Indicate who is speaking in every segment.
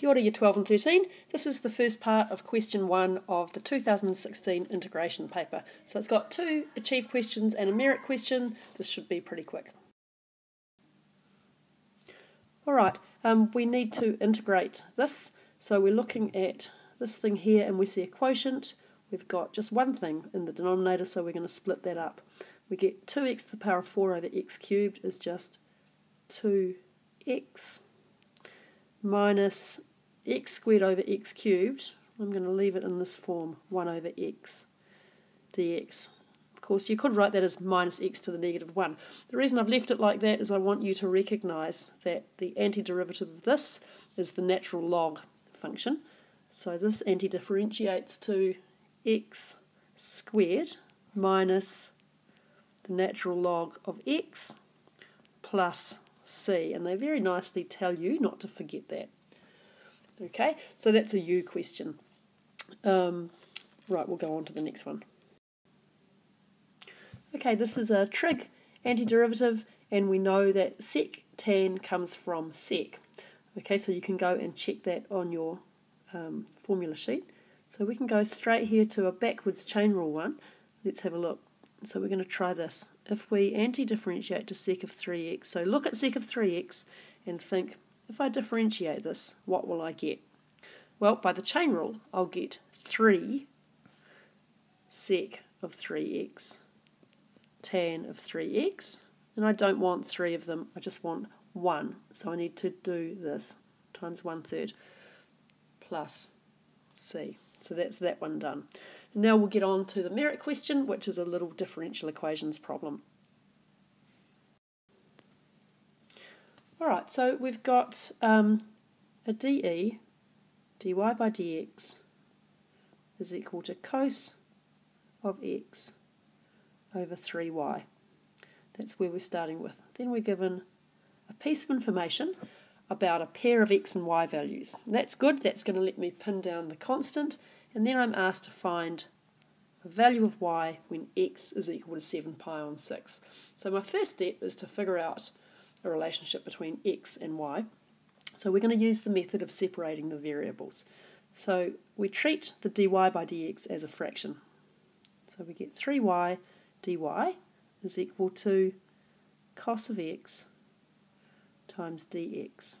Speaker 1: Kia ora Year 12 and 13. This is the first part of question 1 of the 2016 integration paper. So it's got two achieve questions and a merit question. This should be pretty quick. Alright, um, we need to integrate this. So we're looking at this thing here and we see a quotient. We've got just one thing in the denominator so we're going to split that up. We get 2x to the power of 4 over x cubed is just 2x minus x squared over x cubed, I'm going to leave it in this form, 1 over x dx. Of course, you could write that as minus x to the negative 1. The reason I've left it like that is I want you to recognise that the antiderivative of this is the natural log function. So this anti-differentiates to x squared minus the natural log of x plus c. And they very nicely tell you not to forget that. Okay, so that's a U question. Um, right, we'll go on to the next one. Okay, this is a trig antiderivative, and we know that sec tan comes from sec. Okay, so you can go and check that on your um, formula sheet. So we can go straight here to a backwards chain rule one. Let's have a look. So we're going to try this. If we anti-differentiate to sec of 3x, so look at sec of 3x and think, if I differentiate this, what will I get? Well, by the chain rule, I'll get 3 sec of 3x tan of 3x, and I don't want three of them, I just want one. So I need to do this times one third plus c. So that's that one done. Now we'll get on to the merit question, which is a little differential equations problem. Alright, so we've got um, a dE, dy by dx is equal to cos of x over 3y. That's where we're starting with. Then we're given a piece of information about a pair of x and y values. That's good, that's going to let me pin down the constant, and then I'm asked to find a value of y when x is equal to 7 pi on 6. So my first step is to figure out a relationship between x and y. So we're going to use the method of separating the variables. So we treat the dy by dx as a fraction. So we get 3y dy is equal to cos of x times dx.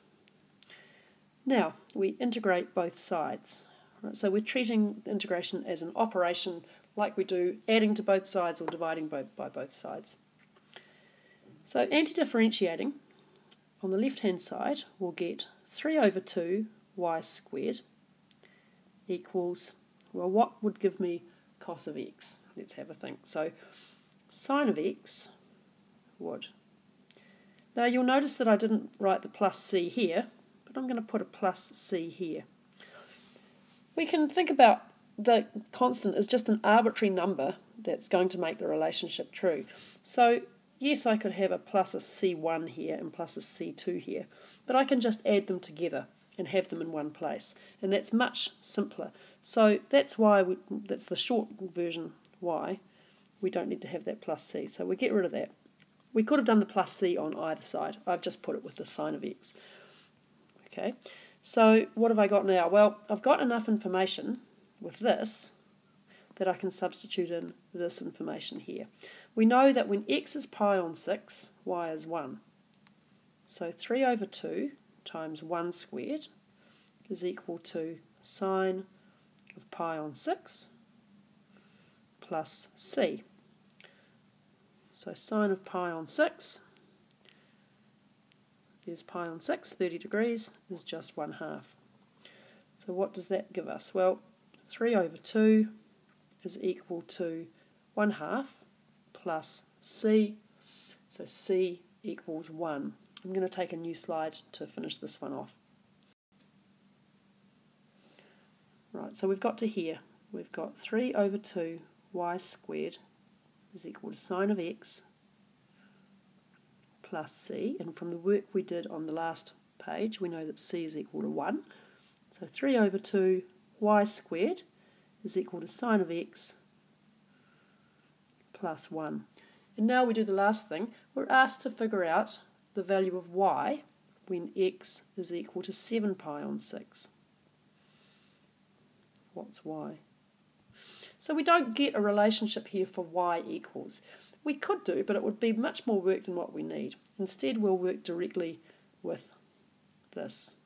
Speaker 1: Now we integrate both sides. Right, so we're treating integration as an operation like we do adding to both sides or dividing by, by both sides. So anti-differentiating, on the left-hand side, we'll get 3 over 2 y squared equals, well, what would give me cos of x? Let's have a think. So sine of x would. Now you'll notice that I didn't write the plus c here, but I'm going to put a plus c here. We can think about the constant as just an arbitrary number that's going to make the relationship true. So Yes, I could have a plus a C1 here and plus a C2 here, but I can just add them together and have them in one place, and that's much simpler. So that's why, we, that's the short version why we don't need to have that plus C. So we get rid of that. We could have done the plus C on either side. I've just put it with the sine of x. Okay, so what have I got now? Well, I've got enough information with this that I can substitute in this information here. We know that when x is pi on 6, y is 1. So 3 over 2 times 1 squared is equal to sine of pi on 6 plus c. So sine of pi on 6 is pi on 6, 30 degrees, is just 1 half. So what does that give us? Well, 3 over 2 is equal to 1 half plus c. So c equals 1. I'm going to take a new slide to finish this one off. Right, so we've got to here. We've got 3 over 2 y squared is equal to sine of x plus c. And from the work we did on the last page, we know that c is equal to 1. So 3 over 2 y squared is equal to sine of x plus 1. And now we do the last thing. We're asked to figure out the value of y when x is equal to 7 pi on 6. What's y? So we don't get a relationship here for y equals. We could do, but it would be much more work than what we need. Instead, we'll work directly with this.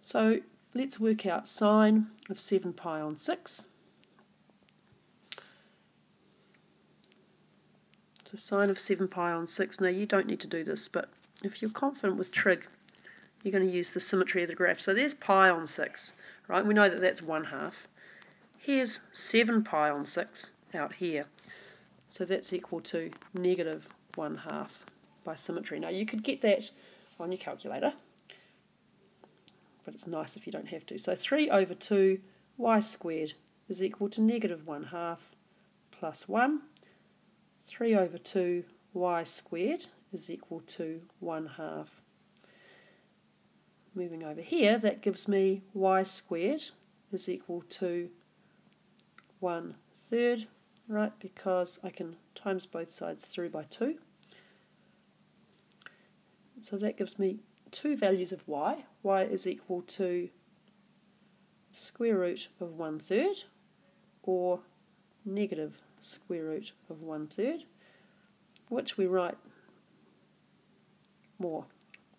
Speaker 1: So let's work out sine of 7 pi on 6. So sine of 7 pi on 6. Now you don't need to do this, but if you're confident with trig, you're going to use the symmetry of the graph. So there's pi on 6, right? We know that that's 1 half. Here's 7 pi on 6 out here. So that's equal to negative 1 half by symmetry. Now you could get that on your calculator, but it's nice if you don't have to. So 3 over 2 y squared is equal to negative 1 half plus 1. 3 over 2 y squared is equal to 1 half. Moving over here, that gives me y squared is equal to 1 third, right, because I can times both sides through by 2. So that gives me two values of y. y is equal to square root of 1 third or negative square root of 1 third, which we write more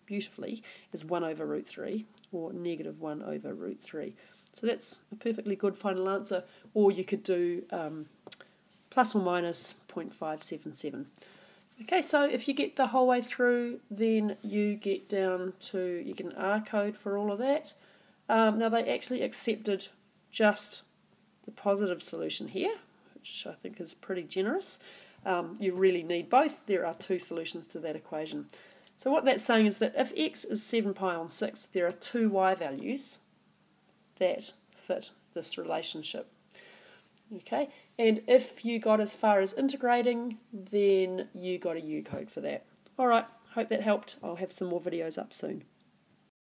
Speaker 1: beautifully as 1 over root 3 or negative 1 over root 3. So that's a perfectly good final answer, or you could do um, plus or minus 0.577. Okay, so if you get the whole way through, then you get down to, you get an R code for all of that. Um, now they actually accepted just the positive solution here, which I think is pretty generous. Um, you really need both. There are two solutions to that equation. So what that's saying is that if x is 7 pi on 6, there are two y values that fit this relationship. Okay, and if you got as far as integrating, then you got a U code for that. Alright, hope that helped. I'll have some more videos up soon.